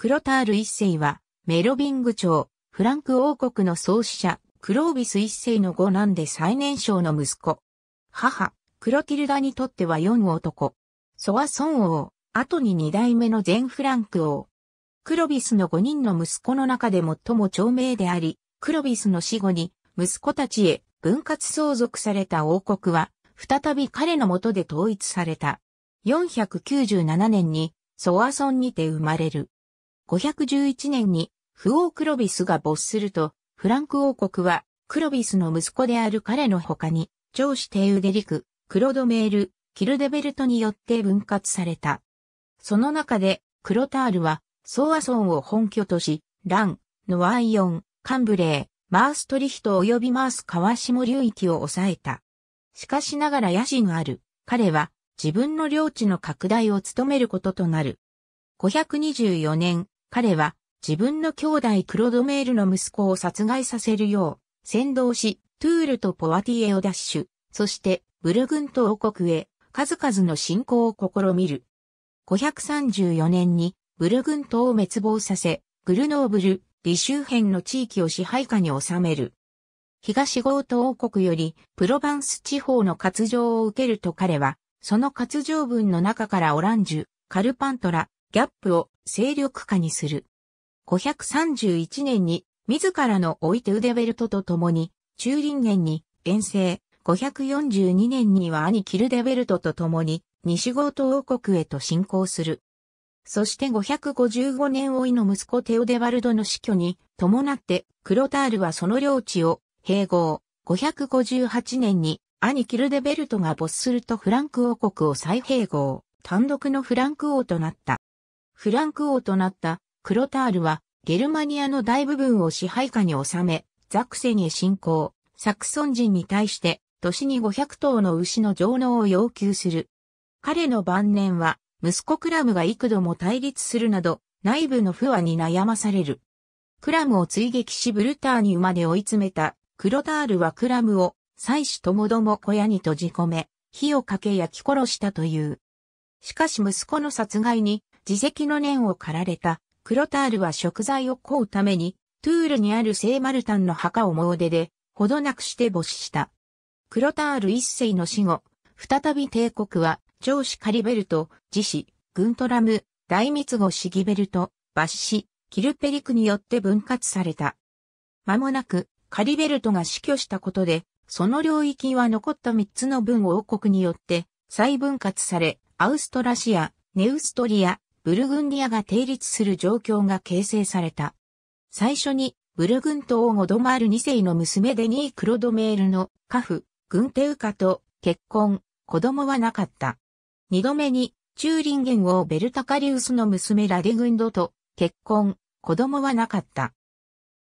クロタール一世は、メロビング朝、フランク王国の創始者、クロービス一世の五男で最年少の息子。母、クロティルダにとっては四男。ソワソン王、後に二代目の全フランク王。クロビスの五人の息子の中で最も長命であり、クロビスの死後に息子たちへ分割相続された王国は、再び彼の下で統一された。497年にソワソンにて生まれる。511年にフオークロビスが没すると、フランク王国はクロビスの息子である彼の他に、長子テウデリク、クロドメール、キルデベルトによって分割された。その中で、クロタールは、ソワソンを本拠とし、ラン、ノワイオン、カンブレー、マーストリヒト及びマース川下流域を抑えた。しかしながら野心ある、彼は自分の領地の拡大を務めることとなる。524年、彼は自分の兄弟クロドメールの息子を殺害させるよう、先導し、トゥールとポワティエを奪取、そしてブルグント王国へ数々の侵攻を試みる。534年にブルグントを滅亡させ、グルノーブル、李周辺の地域を支配下に収める。東ゴート王国よりプロバンス地方の割譲を受けると彼は、その割譲分の中からオランジュ、カルパントラ、ギャップを勢力下にする。531年に自らの甥テウデベルトと共にチューリンゲンに遠征、542年には兄キルデベルトと共に西ゴート王国へと侵攻する。そして555年甥の息子テオデバルドの死去に伴ってクロタールはその領地を併合。558年に兄キルデベルトが没するとフランク王国を再併合。単独のフランク王となった。フランク王となったクロタールはゲルマニアの大部分を支配下に収め、ザクセンへ侵攻。サクソン人に対して年に500頭の牛の上納を要求する。彼の晩年は息子クラムが幾度も対立するなど内部の不和に悩まされる。クラムを追撃しブルターニュまで追い詰めたクロタールはクラムを妻子ともども小屋に閉じ込め、火をかけ焼き殺したという。しかし息子の殺害に自責の念を駆られたクロタールは食材を買うためにトゥールにある聖マルタンの墓を詣でで、ほどなくして没した。クロタール一世の死後、再び帝国は上司カリベルト、自死、グントラム、大密語シギベルト、バッシ、キルペリクによって分割された。間もなく、カリベルトが死去したことで、その領域は残った三つの分王国によって再分割され、アウストラシア、ネウストリア、ブルグンディアが定立する状況が形成された。最初に、ブルグント王ゴドマール2世の娘デニー・クロドメールのカフ、グンテウカと結婚、子供はなかった。二度目に、チューリンゲン王ベルタカリウスの娘ラディグンドと結婚、子供はなかった。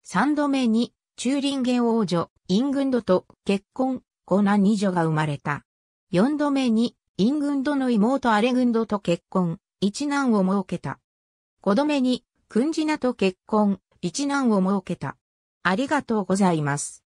三度目に、チューリンゲン王女、イングンドと結婚、五男二女が生まれた。四度目に、イングンドの妹アレグンドと結婚、一男を設けた。五度目に、くんじなと結婚、一男を設けた。ありがとうございます。